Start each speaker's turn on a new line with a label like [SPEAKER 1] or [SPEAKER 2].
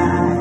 [SPEAKER 1] God